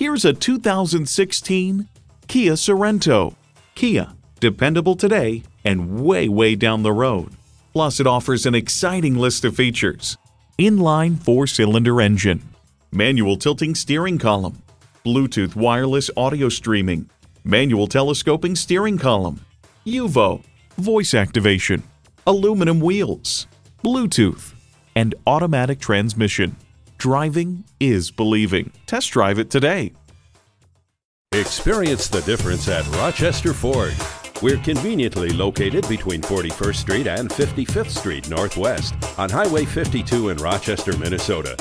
Here's a 2016 Kia Sorento. Kia, dependable today and way, way down the road. Plus, it offers an exciting list of features. Inline four-cylinder engine, manual tilting steering column, Bluetooth wireless audio streaming, manual telescoping steering column, UVO, voice activation, aluminum wheels, Bluetooth, and automatic transmission. Driving is believing. Test drive it today. Experience the difference at Rochester Ford. We're conveniently located between 41st Street and 55th Street Northwest on Highway 52 in Rochester, Minnesota.